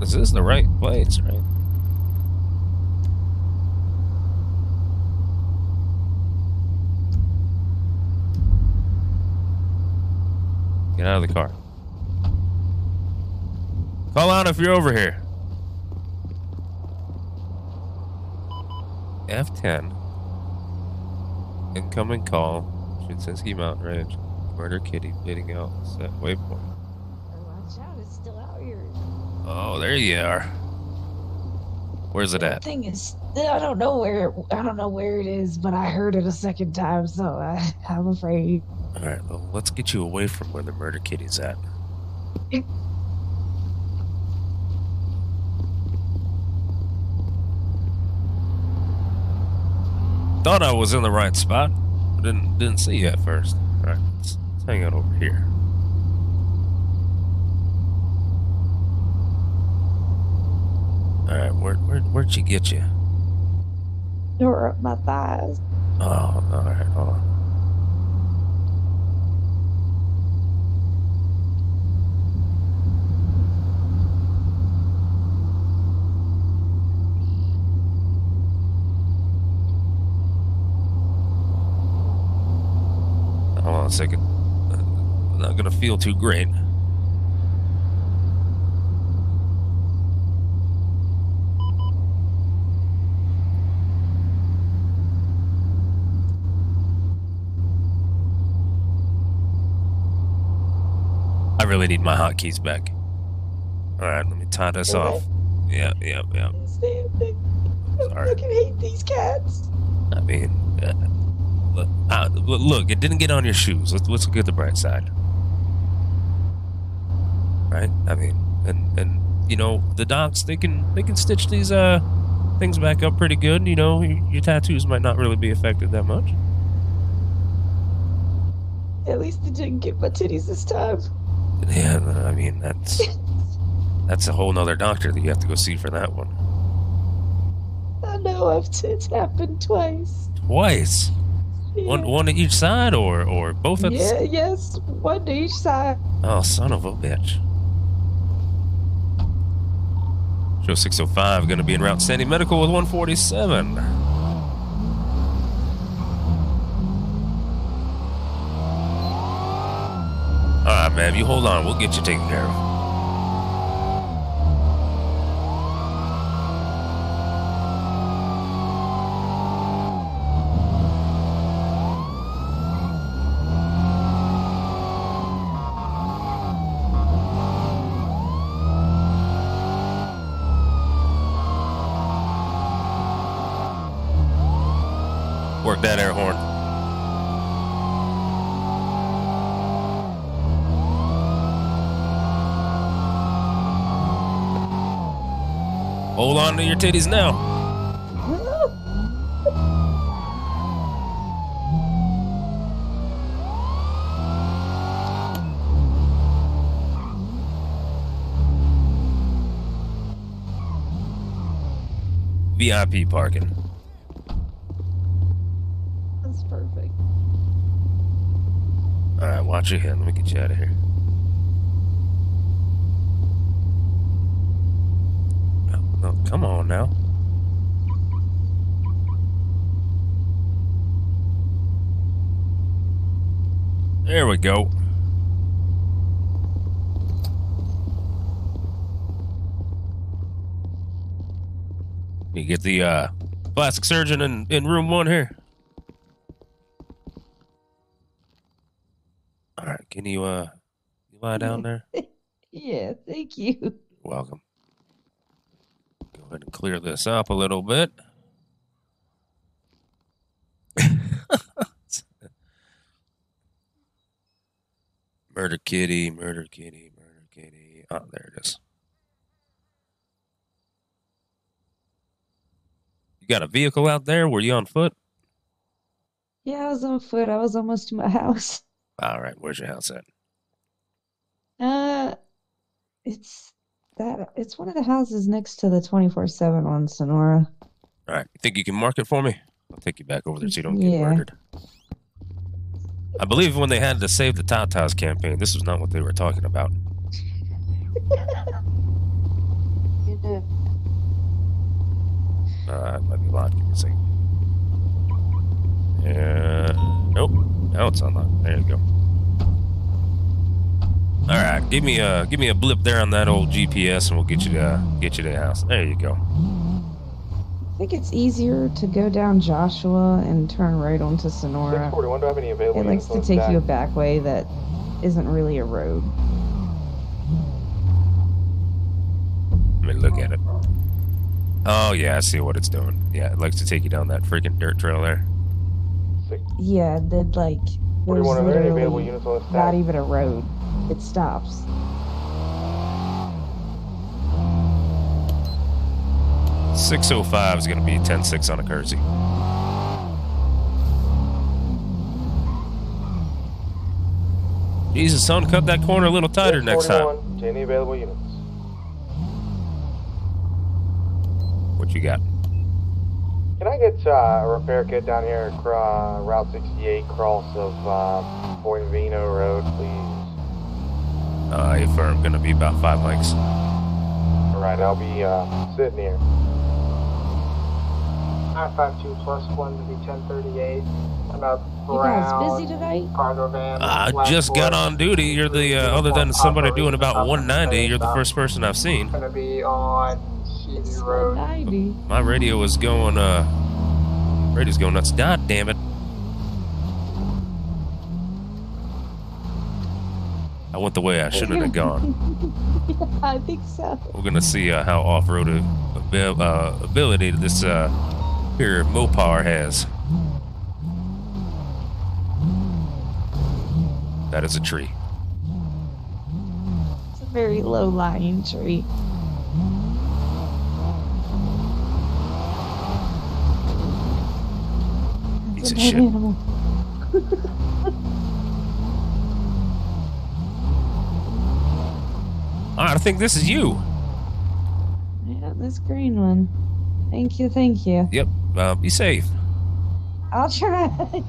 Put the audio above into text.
This is the right place, right? Get out of the car. Call out if you're over here. F10. Incoming call. San Chianski Mountain Range. Murder Kitty bleeding out. Set waypoint. Watch out, it's still out here. Oh, there you are. Where's it The at? thing is, I don't know where I don't know where it is, but I heard it a second time, so I, uh, I'm afraid. All right, well, let's get you away from where the murder kitty's at. Thought I was in the right spot. Didn't didn't see you at first. All right, let's, let's hang out over here. All right, where where where'd she get you? Or up my thighs. Oh, all right, hold on. Hold on a second. Uh, Not gonna feel too great. Really need my hotkeys back. All right, let me tie this off. Yeah, yeah, yeah. It. I Sorry. fucking hate these cats. I mean, uh, look, uh, look, it didn't get on your shoes. Let's, let's look at the bright side. Right? I mean, and and you know, the docs they can they can stitch these uh things back up pretty good. You know, your, your tattoos might not really be affected that much. At least it didn't get my titties this time. Yeah, I mean that's that's a whole nother doctor that you have to go see for that one. I know I've it's happened twice. Twice, one Yeah. one to each side, or or both at the Yeah, yes, one to each side. Oh, son of a bitch. Show 605 going to be in route Sandy Medical with 147. You hold on. We'll get you taken care of. Work that air horn. Hold on to your titties now. VIP parking. That's perfect. All right, watch your head. Let me get you out of here. No, no, come on now. There we go. You get the uh, plastic surgeon in, in room one here. All right, can you uh, you lie down there? Yeah, thank you. Welcome. Go ahead and clear this up a little bit. murder kitty, murder kitty, murder kitty. Oh, there it is. You got a vehicle out there? Were you on foot? Yeah, I was on foot. I was almost to my house. All right, where's your house at? Uh, it's that. It's one of the houses next to the 24/7 on Sonora. All right, you think you can mark it for me? I'll take you back over there so you don't get Yeah. murdered. I believe when they had to save the Tatas campaign, this was not what they were talking about. Uh, it might be locked. Give me a second. Yeah. Nope. Now it's unlocked. There you go. All right. Give me a give me a blip there on that old GPS, and we'll get you to get you to the house. There you go. I think it's easier to go down Joshua and turn right onto Sonora. 641, do I have any available It likes to on take you a back way that isn't really a road. Let me look at it. Oh yeah, I see what it's doing. Yeah, it likes to take you down that freaking dirt trail there. Six- Yeah, that like there's 41, are there any available literally units on the not even a road. It stops. Six oh five is gonna be ten six on a Kersey. Jesus, son, cut that corner a little tighter next time. to any available units. What you got? Can I get uh, a repair kit down here at uh, Route 68, cross of uh, Point Vino Road, please? Uh, if I'm gonna be about five mics. All right, I'll be uh, sitting here. 952 plus 1 to be 1038. I'm a You guys brown busy tonight? cargo van. I black just got on duty. You're the uh, other than somebody doing about 190. You're the first person I've seen. Gonna be on It's CD Road. 190. My radio is going. Uh, radio's going nuts. God damn it! I went the way I shouldn't have gone. I think so. We're gonna see uh, how off-road abil- uh, ability this uh, here Mopar has. That is a tree. It's a very low lying tree. Piece of shit. I think this is you. Yeah, this green one. Thank you, thank you. Yep. Uh, be safe. I'll try.